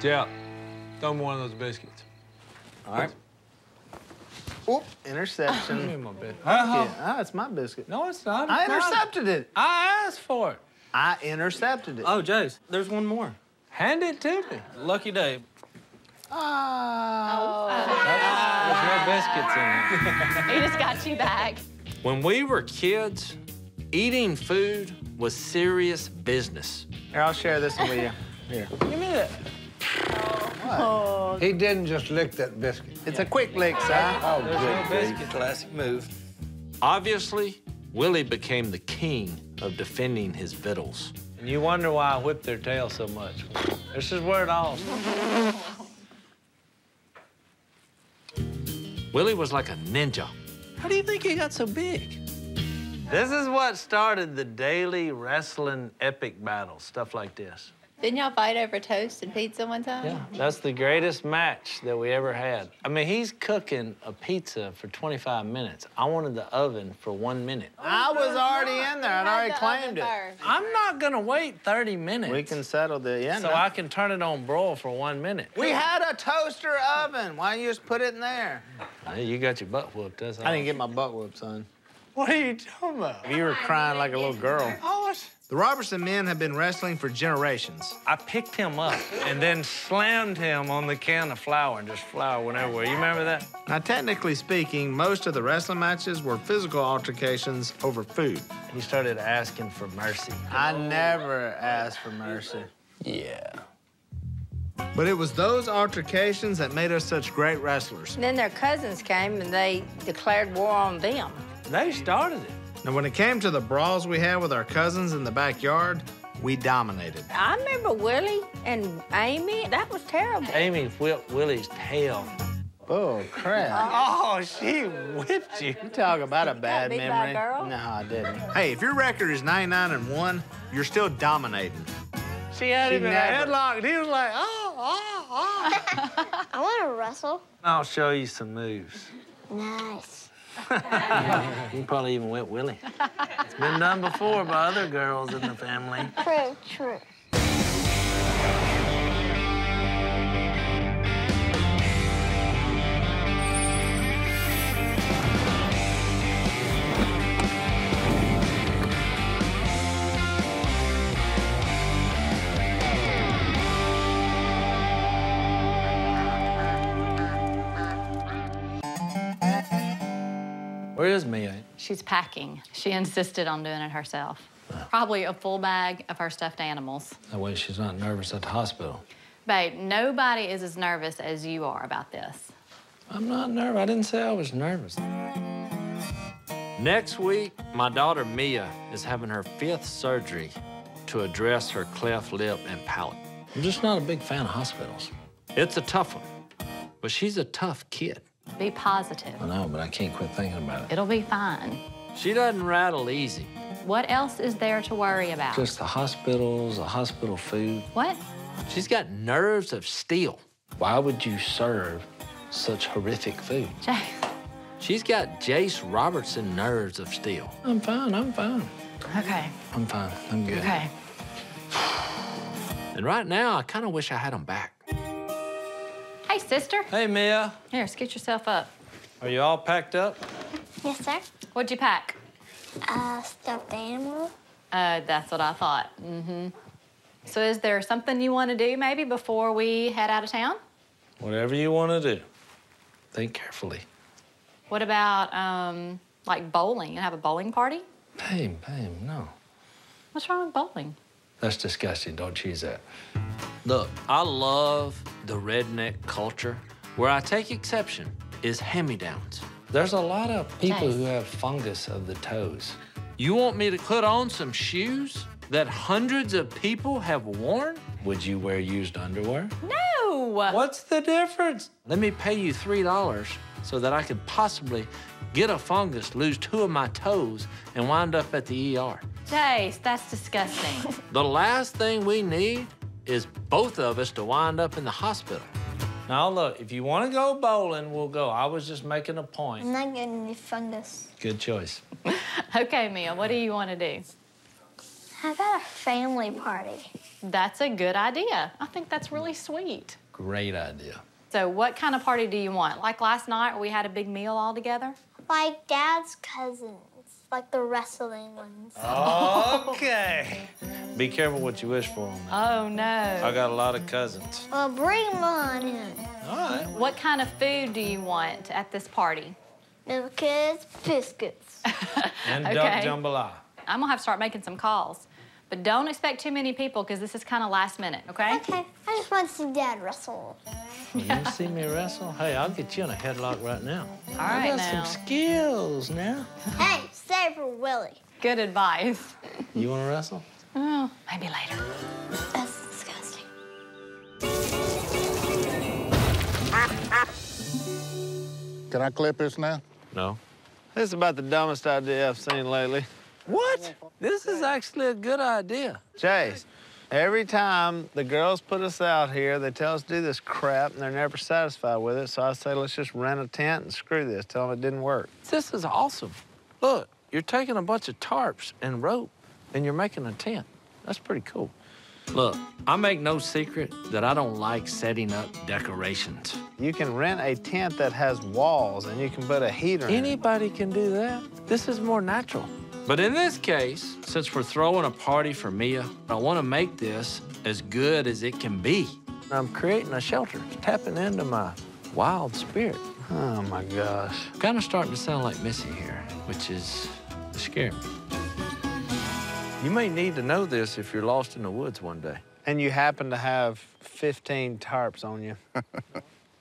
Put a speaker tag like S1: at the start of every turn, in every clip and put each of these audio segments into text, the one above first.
S1: Jep, throw me one of those biscuits.
S2: All right. Oop, interception.
S1: Give me my biscuit.
S2: Yeah, ah, it's my biscuit.
S1: No, it's not.
S2: I
S1: It's not.
S2: intercepted it.
S1: I asked for it.
S2: I intercepted it.
S3: Oh, Jase, there's one more.
S1: Hand it to me.
S3: Lucky day.
S2: Ah.
S1: There's no biscuits in it.
S4: He just got you back.
S5: When we were kids, eating food was serious business.
S2: Here, I'll share this one with you. Here.
S1: Give me that. Oh.
S6: He didn't just lick that biscuit.
S2: It's a quick lick, Si.
S6: Oh,
S1: There's no
S6: good grief.
S1: biscuits.
S3: Classic move.
S5: Obviously, Willie became the king of defending his victuals.
S1: And you wonder why I whip their tail so much. This is where it all started.
S5: Willie was like a ninja. How do you think he got so big?
S1: This is what started the daily wrestling epic battles, stuff like this.
S4: Didn't y'all fight over toast and pizza one time?
S1: Yeah, that's the greatest match that we ever had. I mean, he's cooking a pizza for 25 minutes. I wanted the oven for one minute.
S2: I oh was already in there. I'd already claimed it.
S1: I'm not gonna wait 30 minutes.
S2: We can settle the yeah.
S1: So
S2: no.
S1: I can turn it on broil for one minute.
S2: We had a toaster oven. Why don't you just put it in there?
S1: Hey, you got your butt whooped, that's all.
S2: I didn't get my butt whooped, son.
S1: What are you talking about?
S2: You were crying like a little girl.
S1: Oh, it's...
S2: The Robertson men have been wrestling for generations.
S1: I picked him up and then slammed him on the can of flour and just flour went everywhere. You remember that?
S2: Now, technically speaking, most of the wrestling matches were physical altercations over food.
S1: He started asking for mercy.
S2: I never asked for mercy.
S1: Yeah.
S2: But it was those altercations that made us such great wrestlers.
S7: Then their cousins came and they declared war on them.
S1: They started it.
S2: Now, when it came to the brawls we had with our cousins in the backyard, we dominated.
S7: I remember Willie and Amy. That was terrible.
S1: Amy whipped Willie's tail.
S2: Oh, crap.
S1: Oh, she whipped you.
S2: You talk about a bad
S7: big bad
S2: memory.
S7: girl?
S2: No, I didn't. Hey, if your record is 99 and 1, you're still dominating.
S1: She had
S2: She
S1: him in a
S2: never-
S1: headlock. and He was like, oh, oh, oh.
S8: I want to wrestle.
S1: I'll show you some moves.
S8: Nice.
S1: You probably even whipped Willie. It's been done before by other girls in the family.
S8: True, true.
S4: She's packing. She insisted on doing it herself. Probably a full bag of her stuffed animals.
S1: That way she's not nervous at the hospital.
S4: Babe, nobody is as nervous as you are about this.
S1: I'm not nervous. I didn't say I was nervous.
S5: Next week, my daughter Mia is having her fifth surgery to address her cleft lip and palate.
S1: I'm just not a big fan of hospitals.
S5: It's a tough one, but she's a tough kid.
S4: Be positive.
S1: I know, but I can't quit thinking about it.
S4: It'll be fine.
S5: She doesn't rattle easy.
S4: What else is there to worry about?
S1: Just the hospitals, the hospital food.
S4: What?
S5: She's got nerves of steel.
S1: Why would you serve such horrific food?
S4: Jay,
S5: She's got Jase Robertson nerves of steel.
S1: I'm fine, I'm fine.
S4: okay,
S1: I'm fine, I'm good.
S4: okay.
S5: And right now, I kind of wish I had him back.
S4: Hey, sister.
S1: Hey, Mia.
S4: Here, scoot yourself up.
S1: Are you all packed up?
S8: Yes, sir.
S4: What'd you pack?
S8: Uh, stuffed animal.
S4: Uh, that's what I thought. Mm-hmm. So is there something you want to do maybe before we head out of town?
S1: Whatever you want to do. Think carefully.
S4: What about, um, like bowling? You have a bowling party?
S1: Babe, babe, no.
S4: What's wrong with bowling?
S1: That's disgusting. Don't choose that.
S5: Look, I love the redneck culture. Where I take exception is hand-me-downs.
S1: There's a lot of people
S4: Jase.
S1: who have fungus of the toes.
S5: You want me to put on some shoes that hundreds of people have worn?
S1: Would you wear used underwear?
S4: No!
S1: What's the difference?
S5: Let me pay you $3 so that I could possibly get a fungus, lose two of my toes, and wind up at the ER.
S4: Jase, that's disgusting.
S5: The last thing we need is both of us to wind up in the hospital.
S1: Now, look, if you want to go bowling, we'll go. I was just making a point.
S8: I'm not getting any fungus.
S1: Good choice.
S4: okay, Mia, what do you want to do?
S8: How about a family party?
S4: That's a good idea. I think that's really sweet.
S1: Great idea.
S4: So, what kind of party do you want? Like last night, where we had a big meal all together?
S8: Like dad's cousins, like the wrestling ones.
S1: Okay. Be careful what you wish for on that.
S4: Oh no.
S1: I got a lot of cousins.
S8: Well, bring them on in.
S1: All right.
S4: What kind of food do you want at this party?
S8: Little kids, biscuits.
S1: And
S4: Okay.
S1: duck jambalaya.
S4: I'm gonna have to start making some calls. But don't expect too many people because this is kind of last minute, okay?
S8: Okay, I just want to see dad wrestle.
S1: You want to see me wrestle? Hey, I'll get you in a headlock right now.
S4: All
S1: I got
S4: now.
S1: some skills now.
S8: Hey, save for Willie.
S4: Good advice.
S1: You want to wrestle?
S4: Oh, maybe later.
S8: That's disgusting.
S6: Can I clip this now?
S1: No.
S2: This is about the dumbest idea I've seen lately.
S1: What? This is actually a good idea.
S2: Chase, every time the girls put us out here, they tell us to do this crap and they're never satisfied with it. So I say, let's just rent a tent and screw this. Tell them it didn't work.
S1: This is awesome. Look, you're taking a bunch of tarps and rope and you're making a tent. That's pretty cool. Look, I make no secret that I don't like setting up decorations.
S2: You can rent a tent that has walls and you can put a heater in.
S1: Anybody can do that. This is more natural. But in this case, since we're throwing a party for Mia, I want to make this as good as it can be. I'm creating a shelter, tapping into my wild spirit.
S2: Oh my gosh.
S1: Kind of starting to sound like Missy here, which is scary. You may need to know this if you're lost in the woods one day.
S2: And you happen to have 15 tarps on you.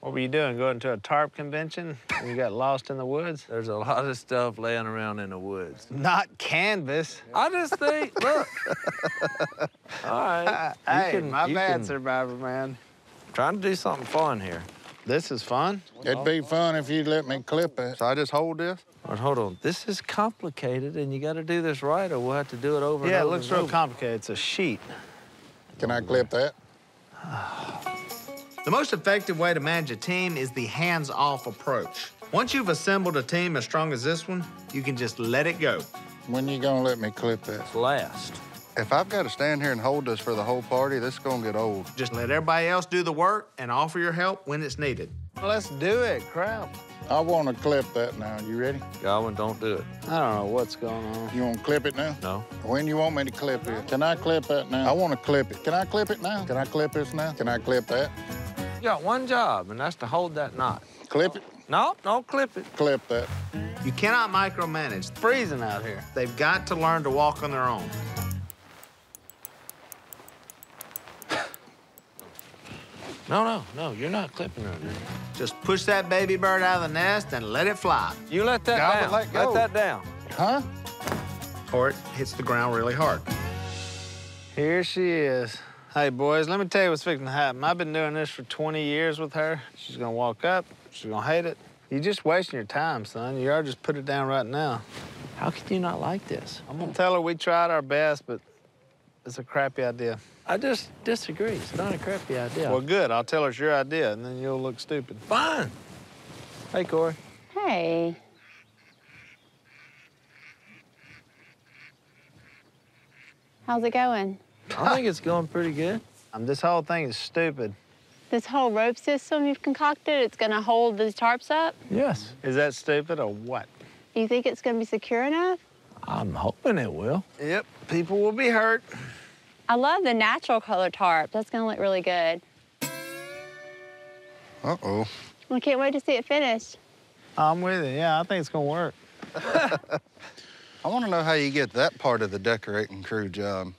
S2: what were you doing? Going to a tarp convention and you got lost in the woods?
S1: There's a lot of stuff laying around in the woods.
S2: Not canvas.
S1: I just think, look. All right.
S2: hey,
S1: can-
S2: my bad,
S1: can-
S2: Survivor Man.
S1: Trying to do something fun here.
S2: This is fun.
S6: It'd be fun if you'd let me clip it.
S9: So I just hold this?
S1: But hold on. This is complicated, and you got to do this right, or we'll have to do it over and
S2: Yeah, it looks real
S1: over.
S2: complicated. It's a sheet.
S6: Can I clip that?
S2: The most effective way to manage a team is the hands-off approach. Once you've assembled a team as strong as this one, you can just let it go.
S6: When you gonna let me clip that?
S1: Last.
S9: If I've got to stand here and hold this for the whole party, this is gonna get old.
S2: Just let everybody else do the work and offer your help when it's needed. Let's do it, crap.
S6: I wanna clip that now. You ready?
S1: Godwin, don't do it.
S2: I don't know what's going on.
S6: You wanna clip it now?
S1: No.
S6: When you want me to clip it? Can I clip that now? I wanna clip it. Can I clip it now? Can I clip this now? Can I clip that?
S1: You got one job, and that's to hold that knot.
S6: Clip it?
S1: No, don't clip it.
S6: Clip that.
S2: You cannot micromanage. It's freezing out here. They've got to learn to walk on their own.
S1: No, no, no, you're not clipping her.
S2: Just push that baby bird out of the nest and let it fly.
S1: You let that
S9: Godwin,
S1: down.
S9: let go.
S1: that down.
S6: Huh?
S2: Or it hits the ground really hard. Here she is. Hey, boys, let me tell you what's fixing to happen. I've been doing this for 20 years with her. She's gonna walk up, she's gonna hate it. You're just wasting your time, son. You ought to just put it down right now.
S1: How could you not like this?
S2: I'm gonna tell her we tried our best, but it's a crappy idea.
S1: I just disagree. It's not a crappy idea.
S2: Well, good. I'll tell her it's your idea, and then you'll look stupid.
S1: fine. Hey, Korie.
S7: Hey. How's it going?
S1: I think it's going pretty good.
S2: Um, this whole thing is stupid.
S7: This whole rope system you've concocted, it's gonna hold these tarps up?
S1: Yes.
S2: Is that stupid or what?
S7: You think it's gonna be secure enough?
S1: I'm hoping it will.
S2: Yep, people will be hurt.
S7: I love the natural color tarp. That's gonna look really good.
S9: Uh-oh.
S7: I can't wait to see it finished.
S2: I'm with it, Yeah, I think it's gonna work.
S9: I want to know how you get that part of the decorating crew job.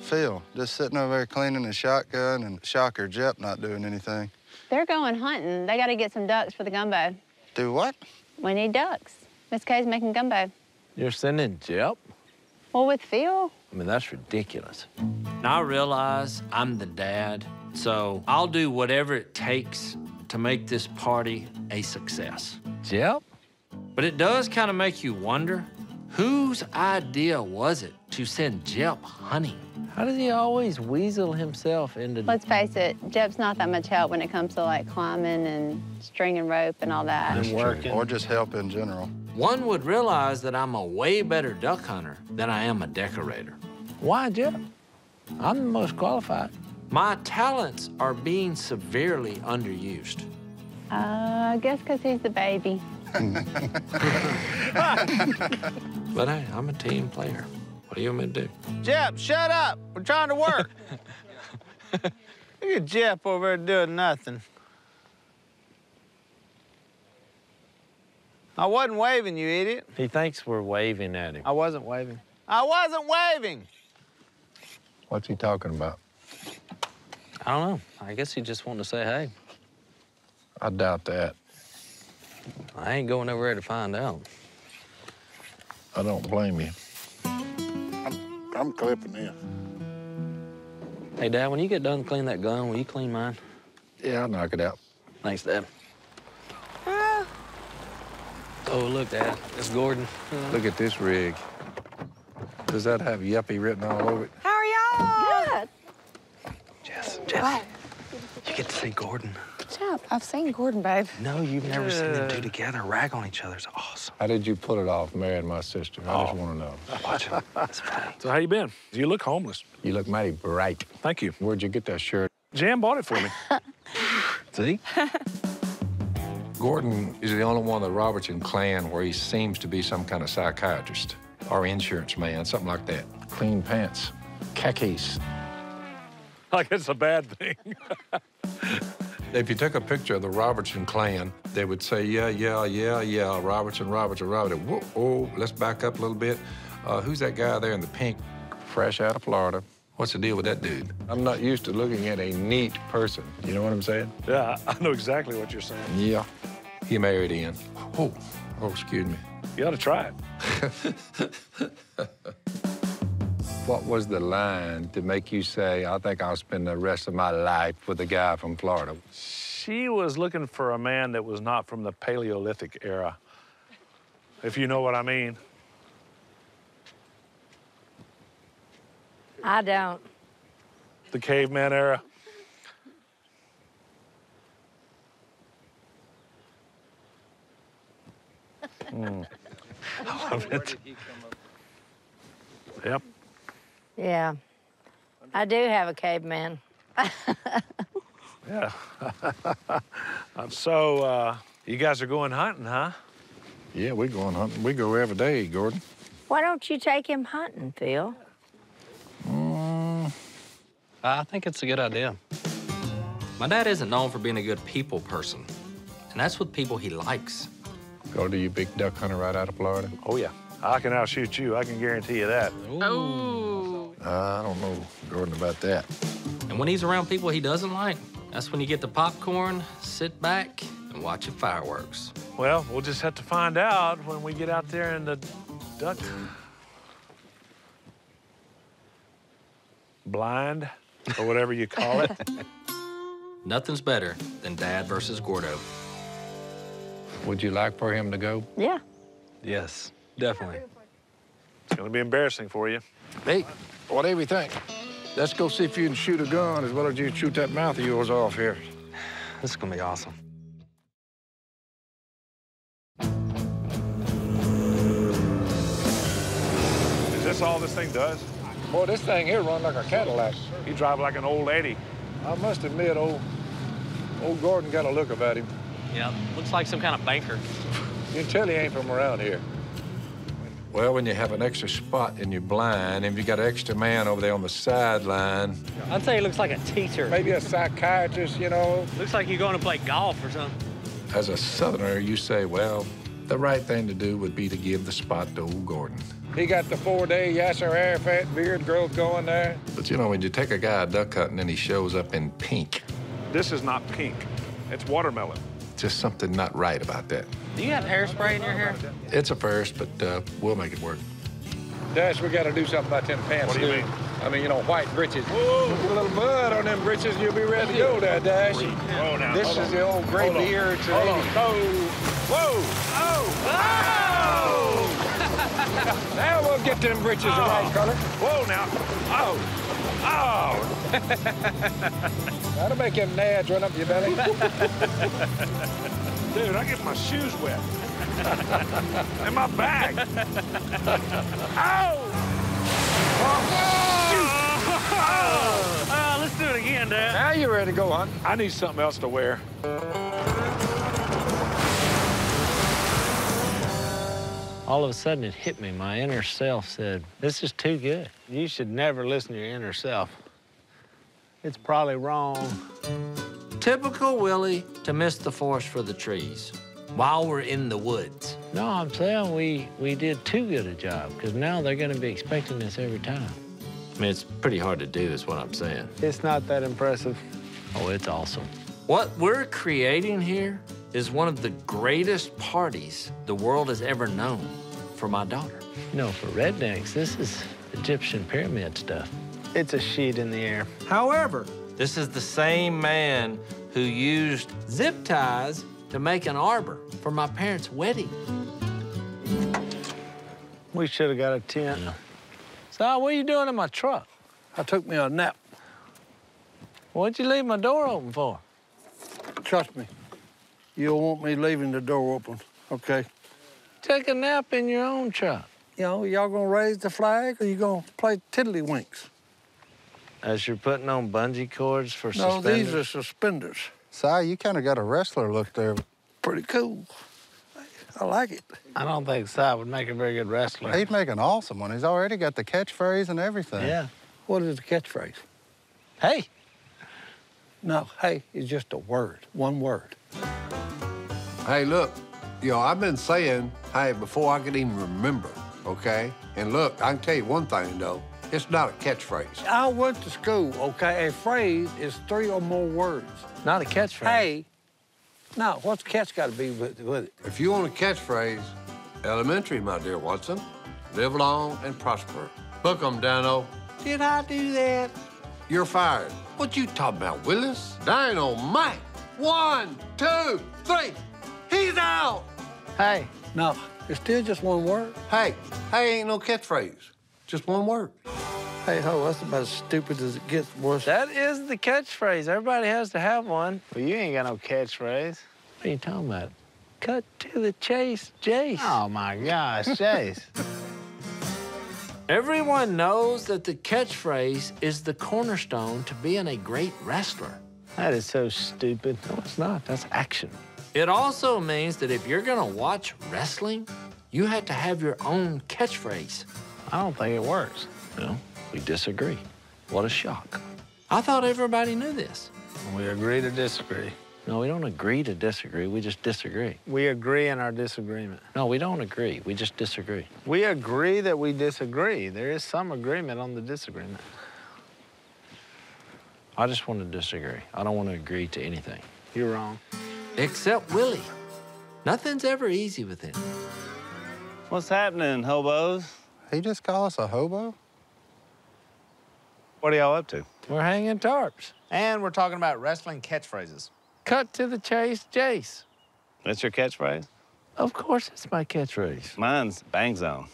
S9: Phil, just sitting over there cleaning his shotgun, and Shocker Jep not doing anything.
S7: They're going hunting. They gotta get some ducks for the gumbo.
S9: Do what?
S7: We need ducks. Miss Kay's making gumbo.
S1: You're sending Jep?
S7: Well, with Phil,
S1: I mean, that's ridiculous. Now I realize I'm the dad, so I'll do whatever it takes to make this party a success. Jep? But it does kind of make you wonder whose idea was it to send Jep hunting? How does he always weasel himself into.
S7: let's face it, Jep's not that much help when it comes to like climbing and stringing rope and all that.
S2: And working.
S9: Or just help in general.
S5: One would realize that I'm a way better duck hunter than I am a decorator.
S2: Why, Jep? I'm the most qualified.
S5: My talents are being severely underused.
S7: Uh, I guess because he's the baby.
S5: But hey, I'm a team player. What do you want me to do?
S2: Jep, shut up. We're trying to work. Look at Jep over there doing nothing. I wasn't waving, you idiot.
S1: He thinks we're waving at him.
S2: I wasn't waving. I wasn't waving.
S10: What's he talking about?
S11: I don't know. I guess he just wanted to say hey.
S10: I doubt that.
S11: I ain't going over there to find out.
S6: I don't blame you. I'm, I'm clipping this.
S11: Hey, Dad, when you get done cleaning that gun, will you clean mine?
S10: Yeah, I'll knock it out.
S11: Thanks, Dad. Oh, look, Dad. It's Gordon.
S10: Look at this rig. Does that have yuppie written all over it?
S12: How are y'all?
S7: Good.
S11: Jess, Jess, you get to see Gordon.
S12: Jep, I've seen Gordon, babe.
S11: No, you've never seen them two together rag on each other. It's awesome.
S10: How did you pull it off, marrying my sister? I just oh. want to know.
S11: Watch it. It's funny.
S13: So how you been? You look homeless.
S10: You look mighty bright.
S13: Thank you.
S10: Where'd you get that shirt?
S13: Jan bought it for me.
S10: See? Gordon is the only one of the Robertson clan where he seems to be some kind of psychiatrist or insurance man, something like that. Clean pants, khakis.
S13: like it's a bad thing.
S10: If you took a picture of the Robertson clan, they would say, yeah, yeah, yeah, yeah, Robertson, Robertson, Robertson. Whoa, oh, let's back up a little bit. Uh, who's that guy there in the pink? Fresh out of Florida. What's the deal with that dude? I'm not used to looking at a neat person. You know what I'm saying?
S13: yeah, I know exactly what you're saying.
S10: Yeah. He married in. Oh, oh, excuse me.
S13: You ought to try it.
S10: What was the line to make you say, I think I'll spend the rest of my life with a guy from Florida?
S13: She was looking for a man that was not from the Paleolithic era, if you know what I mean.
S12: I don't.
S13: The caveman era. Mm. I love it. Yep.
S12: Yeah. I do have a caveman.
S13: Yeah. So, uh, you guys are going hunting, huh?
S10: Yeah, we're going hunting. We go every day, Gordon.
S12: Why don't you take him hunting, Phil?
S11: I think it's a good idea. My dad isn't known for being a good people person, and that's with people he likes.
S10: Go to you big duck hunter right out of Florida?
S13: Oh, yeah. I can outshoot you. I can guarantee you that.
S12: Oh.
S10: I don't know, Gordon, about that.
S11: And when he's around people he doesn't like, that's when you get the popcorn, sit back, and watch the fireworks.
S13: Well, we'll just have to find out when we get out there in the duck blind or whatever you call it.
S11: Nothing's better than Dad versus Gordo.
S10: Would you like for him to go?
S12: Yeah.
S11: Yes, definitely.
S13: It's gonna be embarrassing for you.
S10: Hey, whatever you think. Let's go see if you can shoot a gun as well as you shoot that mouth of yours off here.
S11: This is gonna be awesome.
S13: Is this all this thing does?
S10: Boy, this thing here run like a Cadillac.
S13: He drive like an old Eddie.
S10: I must admit, old, old Gordon got a look about him.
S11: Yeah, looks like some kind of banker.
S10: You can tell he ain't from around here. Well, when you have an extra spot in your blind, and you got an extra man over there on the sideline,
S1: I'd say he looks like a teacher.
S10: maybe a psychiatrist, you know.
S1: Looks like you're going to play golf or something.
S10: As a Southerner, you say, well, the right thing to do would be to give the spot to old Gordon. He got the four-day Yasser Arafat beard growth going there. But you know, when you take a guy duck hunting and he shows up in pink,
S13: This is not pink. It's watermelon.
S10: just something not right about that.
S1: Do you have hairspray in your hair?
S10: It's a first, but uh, we'll make it work. Dash, we got to do something about them pants.
S13: What do you
S10: too.
S13: mean?
S10: I mean, you know, white breeches. Whoa! Put a little mud on them breeches, and you'll be ready to go there, Dash.
S13: Whoa, now.
S10: This is
S13: on.
S10: the old gray
S13: Hold on.
S10: beard. to
S13: Hold on.
S10: 80s.
S13: Whoa! Oh!
S10: Now we'll get them breeches the oh. right color.
S13: Whoa, now. Oh! Oh!
S10: That'll make them nads run up your belly.
S13: Dude, I get my shoes wet. In my bag. Ow! Oh. Oh. oh, let's do it again, Dad.
S10: Now you're ready to go, hon.
S13: I need something else to wear.
S1: All of a sudden, it hit me. My inner self said, This is too good.
S2: You should never listen to your inner self. It's probably wrong.
S5: Typical Willie to miss the forest for the trees while we're in the woods.
S1: No, I'm saying we, we did too good a job because now they're going to be expecting this every time.
S5: I mean, it's pretty hard to do, is what I'm saying.
S2: It's not that impressive.
S1: Oh, it's awesome.
S5: What we're creating here is one of the greatest parties the world has ever known for my daughter.
S1: You know, for rednecks, this is Egyptian pyramid stuff.
S2: It's a sheet in the air.
S5: However, this is the same man who used zip ties to make an arbor for my parents' wedding.
S2: We should have got a tent. So, what are you doing in my truck?
S14: I took me a nap.
S2: What'd you leave my door open for?
S14: Trust me, you don't want me leaving the door open, okay?
S2: Take a nap in your own truck.
S14: You know, y'all gonna raise the flag or you gonna play tiddlywinks?
S2: As you're putting on bungee cords for
S14: No,
S2: suspenders?
S14: these are suspenders.
S15: Si, you kind of got a wrestler look there.
S14: Pretty cool. I like it.
S2: I don't think Si would make a very good wrestler.
S15: He'd make an awesome one. He's already got the catchphrase and everything.
S2: Yeah.
S14: What is the catchphrase?
S2: Hey.
S14: No, hey is just a word, one word.
S16: Hey, look, you know, I've been saying, hey, before I could even remember, okay? And look, I can tell you one thing, though. It's not a catchphrase.
S14: I went to school, okay? A phrase is three or more words.
S2: Not a catchphrase.
S14: Hey, no, what's catch got to be with, with it?
S16: If you want a catchphrase, elementary, my dear Watson. Live long and prosper. Book 'em, Danno. Did I do that? You're fired. What you talking about, Willis? Dynamite. One, two, three. He's out.
S2: Hey.
S14: No, it's still just one word.
S16: Hey, hey ain't no catchphrase. Just one word.
S14: Hey ho, that's about as stupid as it gets, boys.
S2: That is the catchphrase. Everybody has to have one. Well, you ain't got no catchphrase.
S1: What are you talking about? Cut to the chase, Jase.
S2: Oh, my gosh, Jase.
S5: Everyone knows that the catchphrase is the cornerstone to being a great wrestler.
S2: That is so stupid.
S1: No, it's not. That's action.
S5: It also means that if you're gonna watch wrestling, you have to have your own catchphrase.
S2: I don't think it works.
S1: No, we disagree. What a shock.
S5: I thought everybody knew this.
S2: We agree to disagree.
S1: No, we don't agree to disagree. We just disagree.
S2: We agree in our disagreement.
S1: No, we don't agree. We just disagree.
S2: We agree that we disagree. There is some agreement on the disagreement.
S1: I just want to disagree. I don't want to agree to anything.
S2: You're wrong.
S5: Except Willie. Nothing's ever easy with him.
S17: What's happening, hobos?
S15: He just call us a hobo?
S17: What are y'all up to?
S2: We're hanging tarps.
S18: And we're talking about wrestling catchphrases.
S2: Cut to the chase, Jase.
S17: That's your catchphrase?
S1: Of course, it's my catchphrase.
S17: Mine's Bang Zone.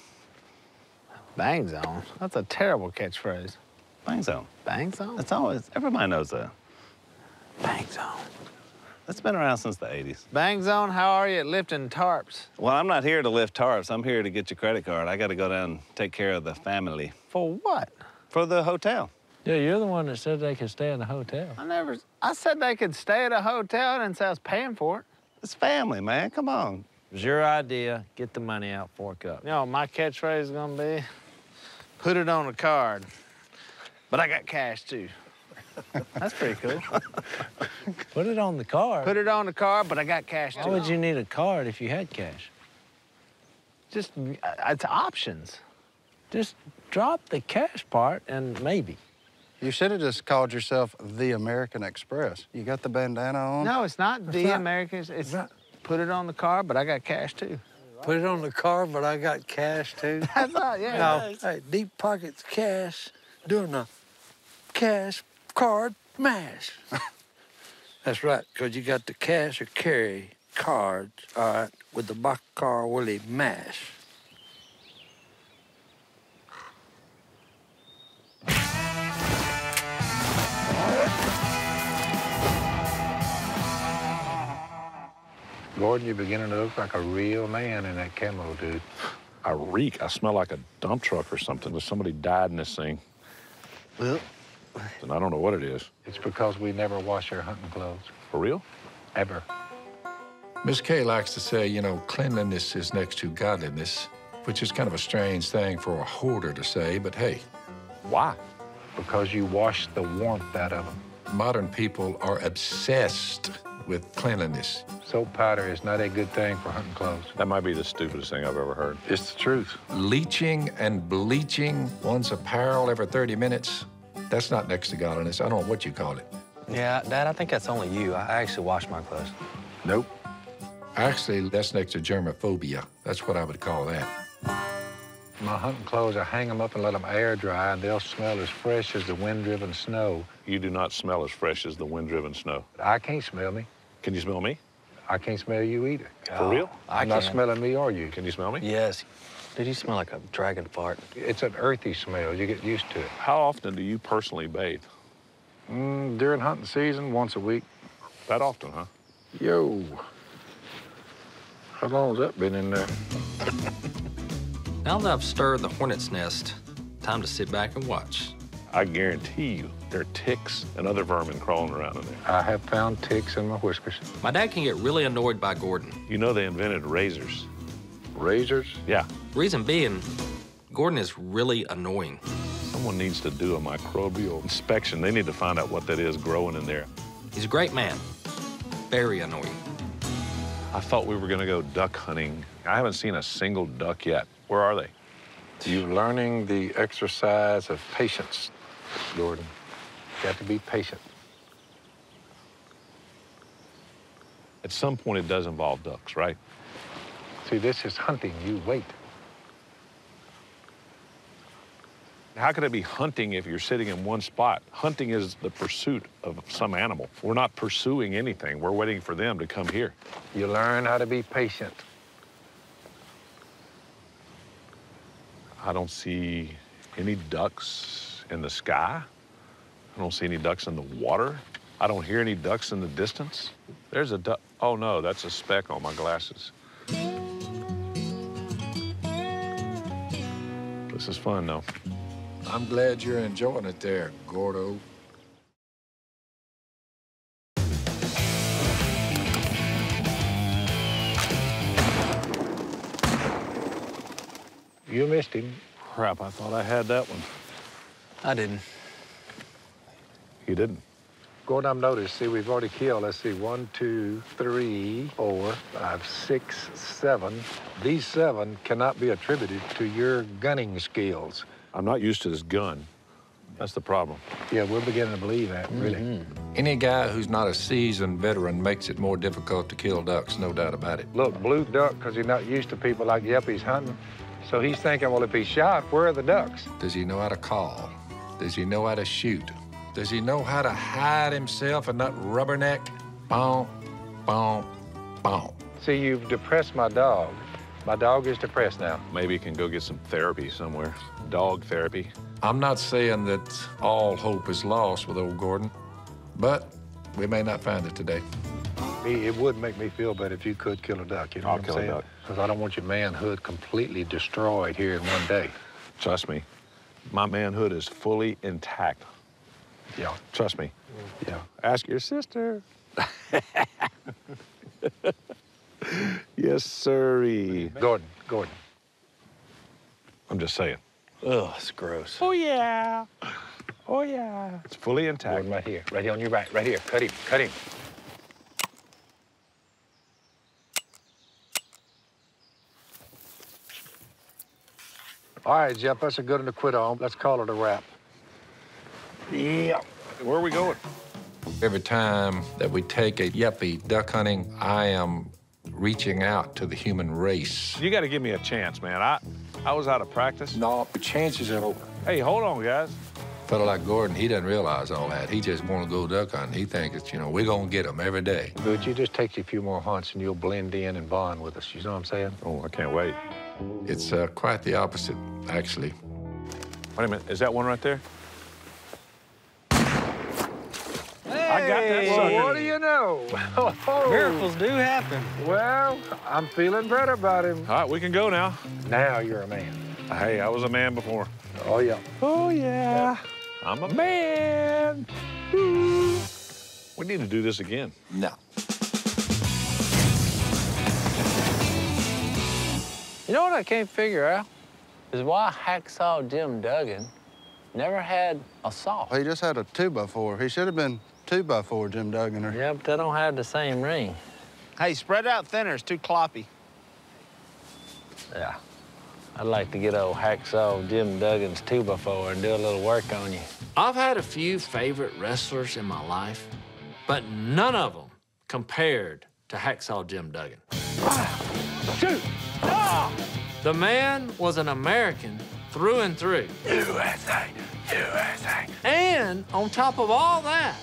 S2: Bang zone. That's a terrible catchphrase.
S17: Bang Zone.
S2: Bang zone?
S17: That's always, everybody knows that.
S2: Bang zone.
S17: That's been around since the 80s.
S2: Bang zone, how are you at lifting tarps?
S17: Well, I'm not here to lift tarps. I'm here to get your credit card. I got to go down and take care of the family.
S2: For what?
S17: For the hotel.
S1: Yeah, you're the one that said they could stay in the hotel.
S2: I never, I said they could stay at a hotel and say I was paying for it.
S17: It's family, man. Come on.
S1: It was your idea. Get the money out, fork up.
S2: You know, my catchphrase is gonna be, put it on a card. But I got cash too. That's pretty cool.
S1: Put it on the card.
S2: Put it on the card, but I got cash
S1: Why
S2: too.
S1: Why would you need a card if you had cash?
S2: Just, uh, it's options.
S1: Just drop the cash part and maybe.
S15: You should have just called yourself the American Express. You got the bandana on?
S2: No, it's not the
S14: not-
S2: Americans. It's put it on the card, but I got cash too.
S14: Put it on the car, but I got cash too.
S2: That's not, yeah.
S14: no, hey, deep pockets cash, doing a cash card mash. That's right, because you got the cash or carry cards, all right, with the box car Willie mash.
S10: Gordon, you're beginning to look like a real man in that camo, dude.
S13: I reek. I smell like a dump truck or something. But somebody died in this thing.
S10: Well,
S13: and I don't know what it is.
S10: It's because we never wash our hunting clothes.
S13: For real?
S10: Ever.
S9: Miss Kay likes to say, you know, cleanliness is next to godliness, which is kind of a strange thing for a hoarder to say, but hey.
S13: Why?
S10: Because you wash the warmth out of them.
S9: Modern people are obsessed with cleanliness.
S10: Soap powder is not a good thing for hunting clothes.
S13: That might be the stupidest thing I've ever heard.
S10: It's the truth.
S9: Leaching and bleaching one's apparel every 30 minutes, that's not next to godliness. I don't know what you call it.
S3: Yeah, Dad, I think that's only you. I actually wash my clothes.
S9: Nope. Actually, that's next to germophobia. That's what I would call that.
S10: My hunting clothes, I hang them up and let them air dry, and they'll smell as fresh as the wind-driven snow.
S13: You do not smell as fresh as the wind-driven snow.
S10: I can't smell me.
S13: Can you smell me?
S10: I can't smell you either.
S13: For real?
S10: I'm not smelling me or you.
S13: Can you smell me?
S3: Yes. Did you smell like a dragon fart?
S10: It's an earthy smell. You get used to it.
S13: How often do you personally bathe?
S10: Mm, during hunting season, once a week.
S13: That often, huh?
S10: Yo. How long has that been in there?
S3: now that I've stirred the hornet's nest, time to sit back and watch.
S13: I guarantee you there are ticks and other vermin crawling around in there.
S10: I have found ticks in my whiskers.
S3: My dad can get really annoyed by Gordon.
S13: You know they invented razors.
S10: Razors?
S13: Yeah.
S3: Reason being, Gordon is really annoying.
S13: Someone needs to do a microbial inspection. They need to find out what that is growing in there.
S3: He's a great man. Very annoying.
S13: I thought we were going to go duck hunting. I haven't seen a single duck yet. Where are they?
S10: You're learning the exercise of patience, Gordon. You have to be patient.
S13: At some point, it does involve ducks, right?
S10: See, this is hunting. You wait.
S13: How could it be hunting if you're sitting in one spot? Hunting is the pursuit of some animal. We're not pursuing anything. We're waiting for them to come here.
S10: You learn how to be patient.
S13: I don't see any ducks in the sky. I don't see any ducks in the water. I don't hear any ducks in the distance. There's a duck. Oh, no, that's a speck on my glasses. This is fun, though.
S9: I'm glad you're enjoying it there, Gordo.
S10: You missed him.
S13: Crap, I thought I had that one.
S3: I didn't.
S13: You didn't?
S10: Gordon, I've noticed, see, we've already killed, let's see, one, two, three, four, five, six, seven. These seven cannot be attributed to your gunning skills.
S13: I'm not used to this gun. That's the problem.
S10: Yeah, we're beginning to believe that, really. Mm -hmm.
S9: Any guy who's not a seasoned veteran makes it more difficult to kill ducks, no doubt about it.
S10: Look, blue duck, because he's not used to people like yuppies hunting. So he's thinking, well, if he's shot, where are the ducks?
S9: Does he know how to call? Does he know how to shoot? Does he know how to hide himself and not rubberneck? Boom, boom, boom.
S10: See, you've depressed my dog. My dog is depressed now.
S13: Maybe he can go get some therapy somewhere. Dog therapy.
S9: I'm not saying that all hope is lost with old Gordon, but we may not find it today.
S10: It would make me feel better if you could kill a duck, you know
S13: I'll
S10: what I'm saying?
S13: a duck.
S10: Because I don't want your manhood completely destroyed here in one day.
S13: Trust me, my manhood is fully intact.
S10: Yeah.
S13: Trust me.
S10: Yeah.
S13: Ask your sister. yes, sirree.
S10: Gordon, Gordon.
S13: I'm just saying.
S3: Ugh, it's gross.
S13: Oh, yeah. Oh, yeah. It's fully intact.
S10: Gordon, right here. Right here on your right. Right here. Cut him. Cut him. All right, Jep, that's a good one to quit on. Let's call it a wrap.
S13: Yeah. Where are we going?
S9: Every time that we take a yuppie duck hunting, I am reaching out to the human race.
S13: You got to give me a chance, man. I, I was out of practice.
S9: No, the chances are over.
S13: Hey, hold on, guys.
S9: A fellow like Gordon, he doesn't realize all that. He just want to go duck hunting. He thinks, it's, you know, we're going to get them every day.
S10: But you just take you a few more hunts and you'll blend in and bond with us. You know what I'm saying?
S13: Oh, I can't wait.
S9: It's uh, quite the opposite, actually.
S13: Wait a minute. Is that one right there? I
S19: I got that
S10: Well,
S19: sucker.
S10: what do you know? Oh.
S19: Miracles do happen.
S10: Well, I'm feeling better about him.
S13: All right, we can go now.
S10: Now you're a man.
S13: Hey, I was a man before.
S10: Oh, yeah.
S13: Oh, yeah. I'm a man. Ooh. We need to do this again.
S10: No.
S1: You know what I can't figure out? Is why Hacksaw Jim Duggan never had a saw.
S15: He just had a two by four. He should have been two by four, Jim Duggan. Or...
S1: Yeah, but they don't have the same ring.
S2: Hey, spread out thinner. It's too cloppy.
S1: Yeah. I'd like to get old Hacksaw Jim Duggan's two by four and do a little work on you.
S5: I've had a few favorite wrestlers in my life, but none of them compared to Hacksaw Jim Duggan.
S10: Shoot! Ah!
S5: The man was an American through and through.
S10: USA, USA.
S5: And on top of all that,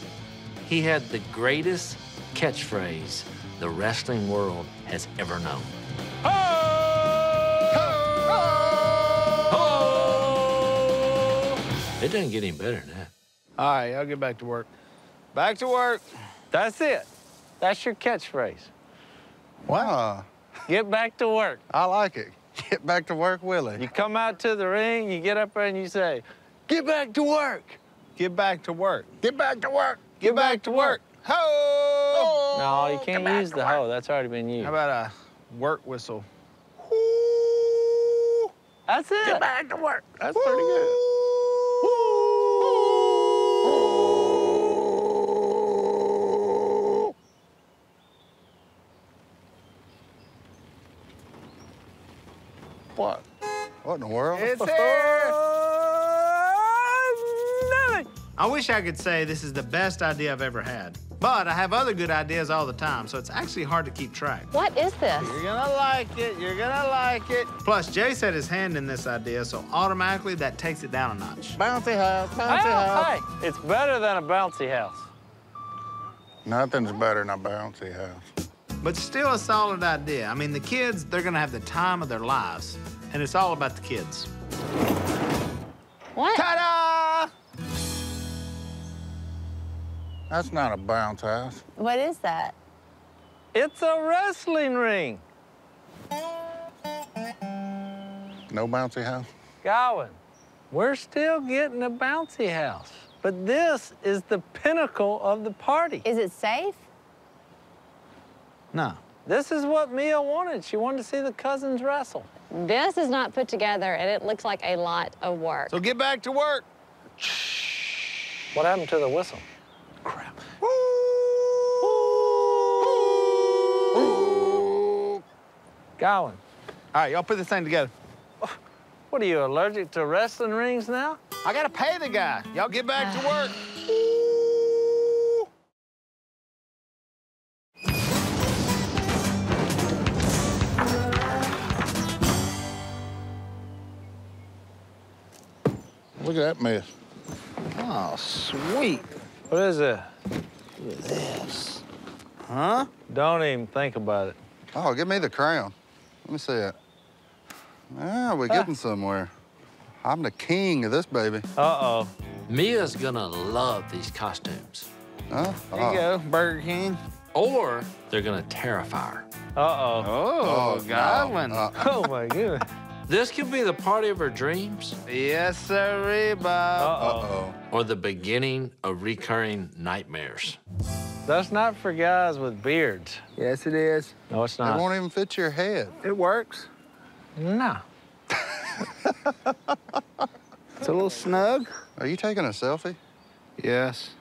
S5: he had the greatest catchphrase the wrestling world has ever known. It doesn't get any better than that.
S1: All right, I'll get back to work. Back to work. That's it. That's your catchphrase.
S15: Wow.
S1: Get back to work.
S15: I like it. Get back to work, Willie.
S1: You come out to the ring, you get up there and you say, get back to work.
S2: Get back to work.
S15: Get back to work.
S2: Get back to work. Ho!
S1: No, you can't use the hoe. That's already been used.
S2: How about a work whistle?
S1: That's it.
S15: Get back to work. That's pretty good. What? What in the world?
S2: It's here! I wish I could say this is the best idea I've ever had. But I have other good ideas all the time, so it's actually hard to keep track.
S7: What is this?
S2: You're gonna like it, you're gonna like it. Plus, Jay set his hand in this idea, so automatically that takes it down a notch.
S15: Bouncy house, bouncy
S1: Hey,
S15: house.
S1: hey, it's better than a bouncy house.
S15: Nothing's better than a bouncy house.
S2: But still a solid idea. I mean, the kids, they're gonna have the time of their lives, and it's all about the kids.
S7: What?
S2: Ta-da!
S15: That's not a bounce house.
S7: What is that?
S1: It's a wrestling ring.
S15: No bouncy house.
S1: Godwin, we're still getting a bouncy house. But this is the pinnacle of the party.
S7: Is it safe?
S2: No.
S1: This is what Mia wanted. She wanted to see the cousins wrestle.
S7: This is not put together, and it looks like a lot of work.
S2: So get back to work.
S1: What happened to the whistle? Godwin,
S2: All right, y'all put this thing together.
S1: what are you, allergic to wrestling rings now?
S2: I gotta pay the guy. Y'all get back to work.
S15: Look at that mess.
S2: Oh, sweet.
S1: What is it?
S2: Look at this. Huh?
S1: Don't even think about it.
S15: Oh, give me the crown. Let me see it. Yeah, we're getting somewhere. I'm the king of this baby.
S1: Uh-oh.
S5: Mia's gonna love these costumes.
S15: Huh?
S2: There you go, Burger King.
S5: Or they're gonna terrify her.
S1: Uh-oh.
S2: Oh,
S15: no.
S2: Godwin.
S15: Uh,
S1: Oh, my goodness.
S5: This could be the party of her dreams
S2: Yes, sir, Bob.
S1: Uh-oh.
S15: Uh-oh.
S5: or the beginning of recurring nightmares.
S1: That's not for guys with beards.
S2: Yes, it is.
S1: No, it's not.
S15: It won't even fit your head.
S2: It works.
S1: No.
S2: It's a little snug.
S15: Are you taking a selfie?
S2: Yes.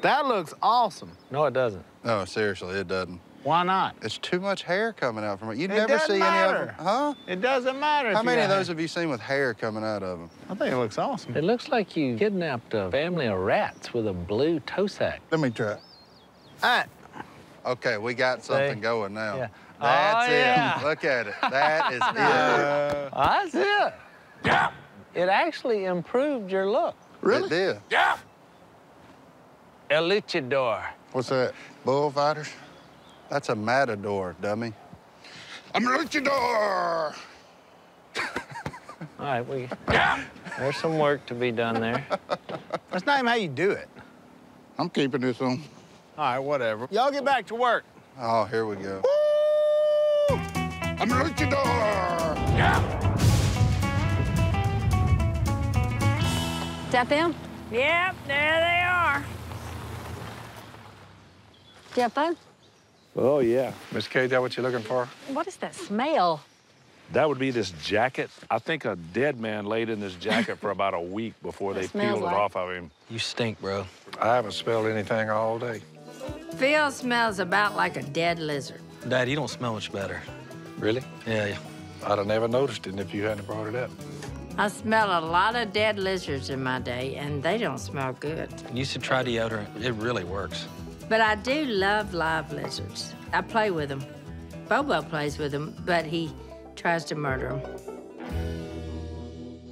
S2: That looks awesome.
S1: No, it doesn't.
S15: No, seriously, it doesn't.
S2: Why not?
S15: It's too much hair coming out from it. You
S2: It
S15: never
S2: doesn't
S15: see any of
S2: matter.
S15: them. Huh?
S2: It doesn't matter.
S15: How many of those
S2: hair.
S15: have you seen with hair coming out of them?
S2: I think it looks awesome.
S1: It looks like you kidnapped a family of rats with a blue toe sack.
S15: Let me try.
S2: All right.
S15: Okay, we got something
S1: See?
S15: going now.
S1: Yeah.
S15: That's
S1: Oh,
S15: it.
S1: yeah.
S15: Look at it. That is it.
S1: Oh, that's it. Yeah. It actually improved your look.
S15: It did.
S1: El luchador.
S15: What's that? Bullfighters? That's a matador, dummy. I'm a luchador.
S1: All right, we. There's some work to be done there.
S2: That's not even how you do it.
S6: I'm keeping this on.
S1: All right, whatever. Y'all get back to work.
S15: Oh, here we go.
S6: I'm gonna your door.
S20: Yeah.
S12: Is that them?
S7: Yep, there they are.
S12: Jeffo?
S13: Oh, yeah. Miss Kay, that what you're looking for?
S12: What is that smell?
S13: That would be this jacket. I think a dead man laid in this jacket for about a week before they
S12: smells
S13: peeled it off of him.
S3: You stink, bro.
S10: I haven't smelled anything all day.
S12: Phil smells about like a dead lizard.
S3: Dad, you don't smell much better.
S10: Really?
S3: Yeah, yeah.
S10: I'd have never noticed it if you hadn't brought it up.
S12: I smell a lot of dead lizards in my day, and they don't smell good.
S3: You should try deodorant. It really works.
S12: But I do love live lizards. I play with them. Bobo plays with them, but he tries to murder them.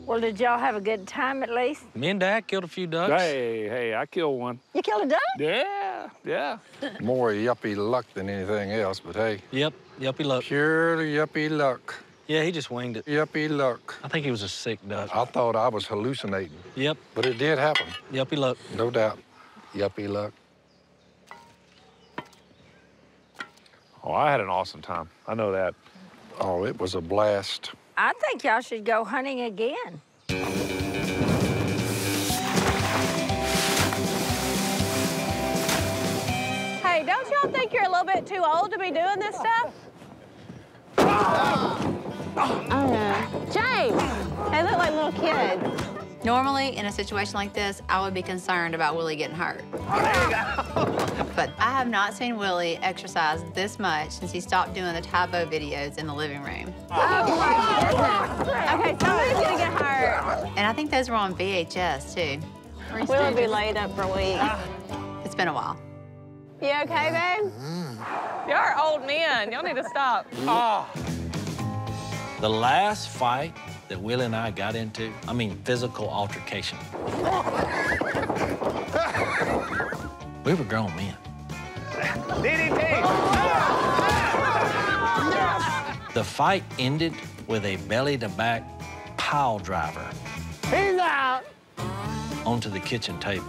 S12: Well, did y'all have a good time at least?
S3: Me and Dad killed a few ducks.
S13: Hey, hey, I killed one.
S12: You killed a duck?
S13: Yeah, yeah.
S10: More yuppie luck than anything else, but hey.
S3: Yep, yuppie luck.
S10: Purely yuppie luck.
S3: Yeah, he just winged it.
S10: Yuppie luck.
S3: I think he was a sick duck.
S10: I thought I was hallucinating,
S3: Yep,
S10: but it did happen.
S3: yuppie luck.
S10: No doubt. Yuppie luck.
S13: Oh, I had an awesome time. I know that.
S10: Oh, it was a blast.
S12: I think y'all should go hunting again.
S7: Hey, don't y'all think you're a little bit too old to be doing this stuff? Oh no. James! They look like little kids.
S21: Normally, in a situation like this, I would be concerned about Willie getting hurt. But I have not seen Willie exercise this much since he stopped doing the Tae Bo videos in the living room.
S7: Oh, Okay, somebody's gonna get hurt.
S21: And I think those were on VHS, too.
S7: We'll be laid up for a week.
S21: It's been a while.
S7: You okay, babe? Mm-hmm.
S22: Y'all are old men. Y'all need to stop. Ah.
S3: The last fight that Willie and I got into, I mean physical altercation. we were grown men. The fight ended with a belly-to-back pile driver
S7: He's out.
S3: onto the kitchen table.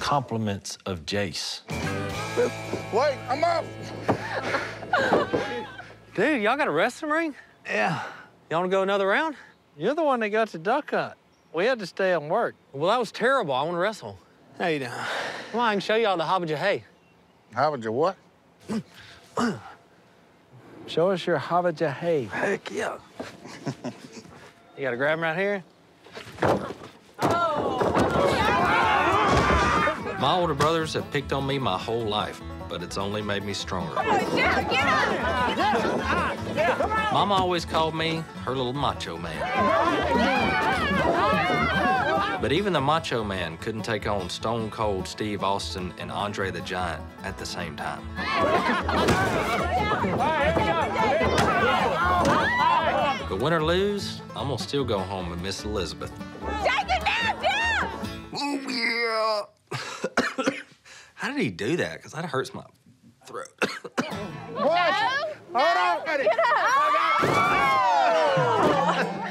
S3: Compliments of Jase.
S6: Wait, I'm up.
S1: Dude, y'all got a wrestling ring?
S11: Yeah.
S1: Y'all want to go another round? You're the one that got the duck hunt. We had to stay and work.
S11: Well, that was terrible. I want to wrestle.
S1: How you doing?
S11: Come on, I can show y'all the Hobbaja Hay.
S6: How would you what?
S1: Show us your Havaja hay.
S11: Heck yeah.
S1: You gotta grab him right here.
S3: My older brothers have picked on me my whole life, but it's only made me stronger. Mama always called me her little macho man. But even the macho man couldn't take on Stone Cold Steve Austin and Andre the Giant at the same time. But win or lose, I'm gonna still go home with Miss Elizabeth. Did he do that? Because that hurts my throat.
S6: What? Hold on, Eddie.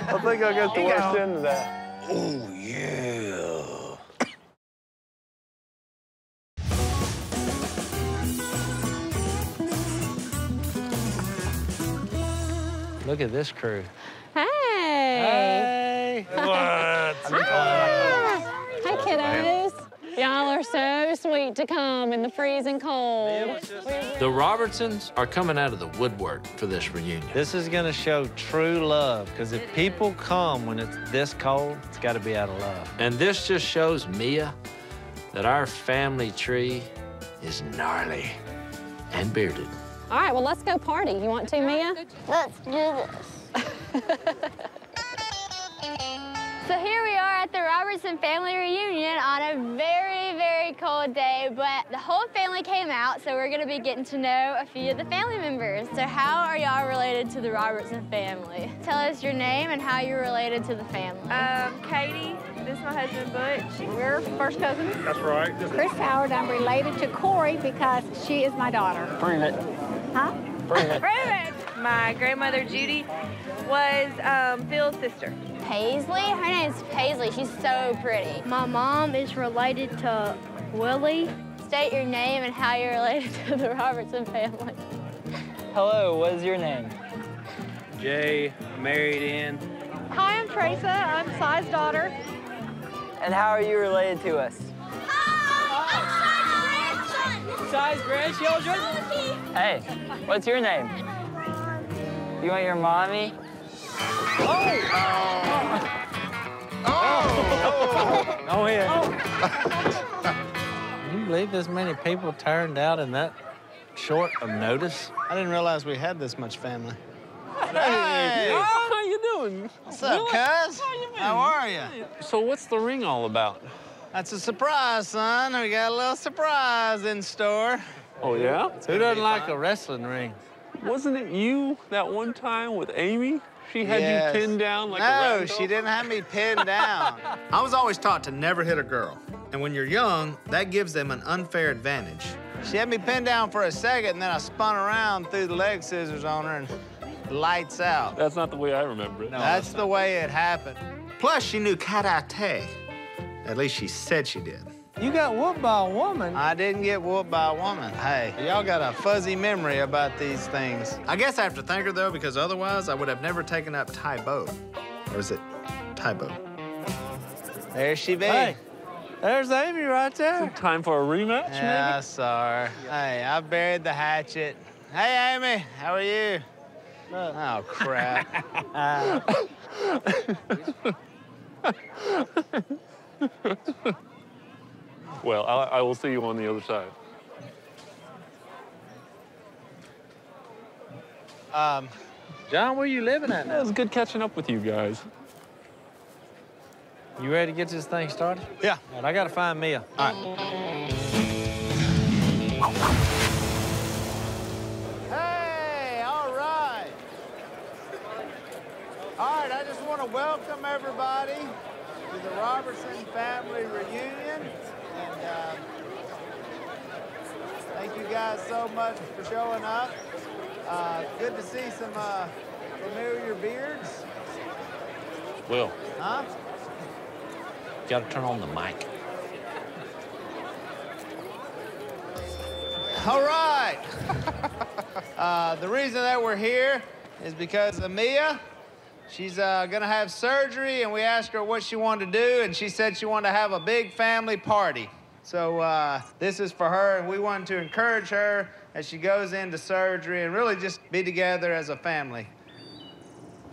S1: I think I got the worst end of that.
S3: oh, yeah.
S1: Look at this crew.
S7: Hey!
S1: Hey! Ah.
S7: Hi, kiddos. Y'all are so sweet to come in the freezing cold.
S5: The Robertsons are coming out of the woodwork for this reunion.
S1: This is gonna show true love, because if people come when it's this cold, it's gotta be out of love.
S5: And this just shows Mia that our family tree is gnarly and bearded.
S7: All right, well, let's go party. You want to, Mia?
S8: Let's do this.
S23: So here we are at the Robertson family reunion on a very, very cold day, but the whole family came out, so we're gonna be getting to know a few of the family members. So how are y'all related to the Robertson family? Tell us your name and how you're related to the family.
S22: Um, Katie, this is my husband Butch. We're first cousins.
S20: That's right.
S24: Chris Howard, I'm related to Korie because she is my daughter.
S1: Bring it.
S24: Huh?
S1: Bring it.
S22: Prove it. My grandmother Judy was um, Phil's sister.
S23: Paisley? Her name's Paisley. She's so pretty.
S7: My mom is related to Willie.
S23: State your name and how you're related to the Robertson family.
S25: Hello, what is your name? Jay, married in.
S22: Hi, I'm Teresa. I'm Si's daughter.
S25: And how are you related to us? Si's grandchildren? Hey, what's your name? You want your mommy?
S2: Oh!
S25: Oh, Oh yeah.
S2: Can you believe this many people turned out in that short of notice? I didn't realize we had this much family.
S26: Hey! Oh, how you doing?
S2: What's up, cuz? How are you?
S26: So what's the ring all about?
S2: That's a surprise, son. We got a little surprise in store.
S26: Oh, yeah?
S2: Who doesn't like a wrestling ring?
S26: Wasn't it you that one time with Amy? She had
S2: Yes.
S26: you pinned down like a
S2: No, she didn't have me pinned down.
S27: I was always taught to never hit a girl. And when you're young, that gives them an unfair advantage.
S2: She had me pinned down for a second, and then I spun around, threw the leg scissors on her, and lights out.
S26: That's not the way I remember it.
S2: That's the way it happened.
S27: Plus, she knew karate. At least she said she did.
S2: You got whooped by a woman. I didn't get whooped by a woman. Hey, y'all got a fuzzy memory about these things.
S27: I guess I have to thank her, though, because otherwise I would have never taken up Taibo. Or is it Taibo?
S2: There she be.
S26: Hey.
S2: There's Amy right there.
S26: Time for a rematch,
S2: Yeah, I saw her. Hey, I buried the hatchet. Hey, Amy, how are you? Oh, crap.
S26: Well, I, I will see you on the other side.
S2: um, John, where you living at
S26: It was good catching up with you guys.
S2: You ready to get this thing started?
S27: Yeah.
S2: All right, I gotta find Mia. All right. Hey, all right. All right, I just want to welcome everybody to the Robertson family reunion. Uh, thank you guys so much for showing up. Uh, good to see some uh, familiar beards.
S1: Will,
S2: Huh?
S1: you gotta turn on the mic.
S2: All right. uh, the reason that we're here is because of Mia. She's uh, gonna have surgery, and we asked her what she wanted to do, and she said she wanted to have a big family party. So uh, this is for her, and we wanted to encourage her as she goes into surgery and really just be together as a family.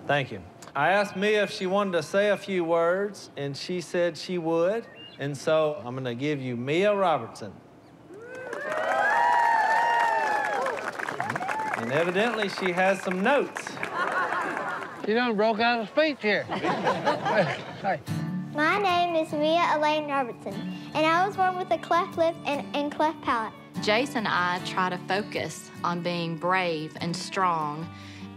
S2: Thank you. I asked Mia if she wanted to say a few words, and she said she would. And so I'm gonna give you Mia Robertson. And evidently she has some notes.
S10: She done broke out of speech here. hey.
S8: My name is Mia Elaine Robertson, and I was born with a cleft lip and, and cleft palate.
S4: Jason and I try to focus on being brave and strong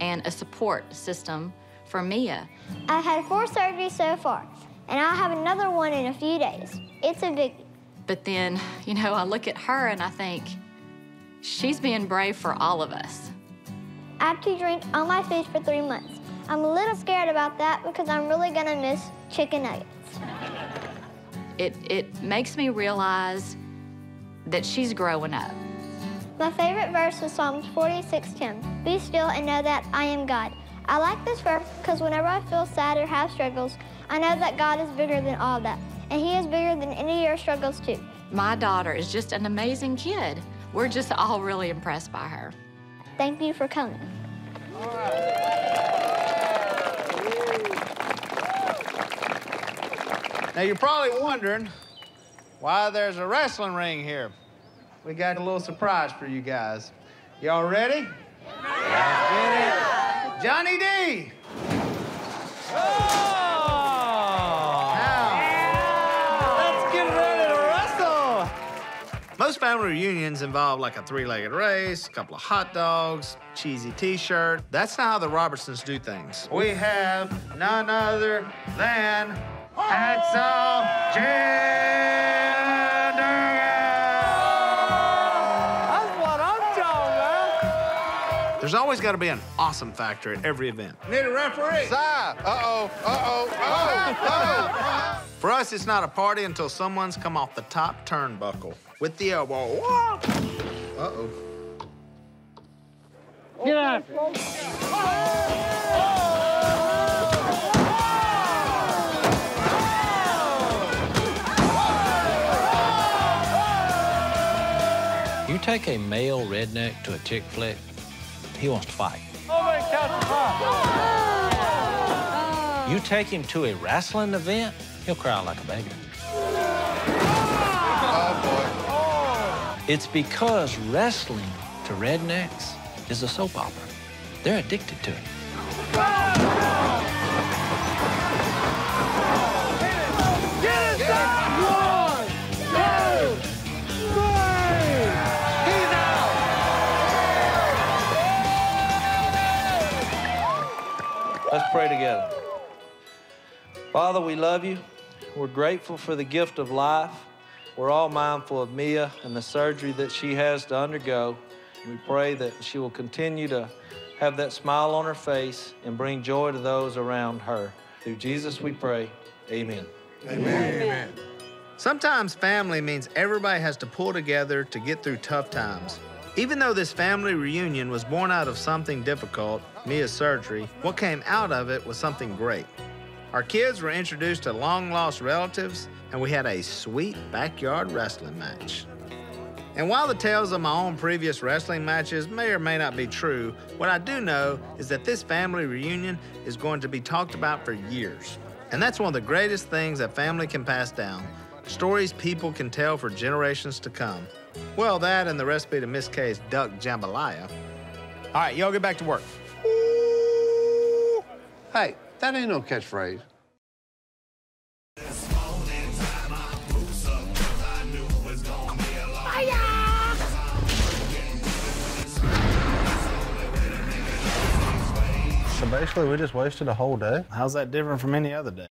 S4: and a support system for Mia.
S8: I've had four surgeries so far, and I'll have another one in a few days. It's a biggie.
S4: But then, you know, I look at her and I think, she's being brave for all of us.
S8: I have to drink all my food for three months. I'm a little scared about that because I'm really gonna miss chicken nuggets.
S4: It, it makes me realize that she's growing up.
S8: My favorite verse is Psalms 46:10. Be still and know that I am God. I like this verse because whenever I feel sad or have struggles, I know that God is bigger than all that, and He is bigger than any of your struggles too.
S4: My daughter is just an amazing kid. We're just all really impressed by her.
S8: Thank you for coming.
S2: Now you're probably wondering why there's a wrestling ring here. We got a little surprise for you guys. Y'all ready? It. Johnny D. Oh! Now, let's get ready to wrestle.
S27: Most family reunions involve like a three-legged race, a couple of hot dogs, cheesy t-shirt. That's not how the Robertsons do things.
S2: We have none other than Hansel That's what I'm talking about. There's always got to be an awesome factor at every event.
S28: Need a referee.
S15: Si. Uh-oh. Uh-oh. Uh-oh.
S2: For us, it's not a party until someone's come off the top turnbuckle with the elbow. Uh-oh.
S28: Get out.
S5: Take a male redneck to a chick flick, he wants to fight. You take him to a wrestling event, he'll cry like a baby. Oh, it's because wrestling to rednecks is a soap opera. They're addicted to it.
S1: Let's pray together. Father, we love you. We're grateful for the gift of life. We're all mindful of Mia and the surgery that she has to undergo. We pray that she will continue to have that smile on her face and bring joy to those around her. Through Jesus we pray. Amen.
S2: Amen. Amen. Sometimes family means everybody has to pull together to get through tough times. Even though this family reunion was born out of something difficult, Mia's surgery, what came out of it was something great. Our kids were introduced to long lost relatives, and we had a sweet backyard wrestling match. And while the tales of my own previous wrestling matches may or may not be true, what I do know is that this family reunion is going to be talked about for years. And that's one of the greatest things that family can pass down stories people can tell for generations to come. Well, that and the recipe to Miss Kay's duck jambalaya. All right, y'all get back to work.
S14: Hey, that ain't no catchphrase.
S28: So basically, we just wasted a whole day. How's that different from any other day?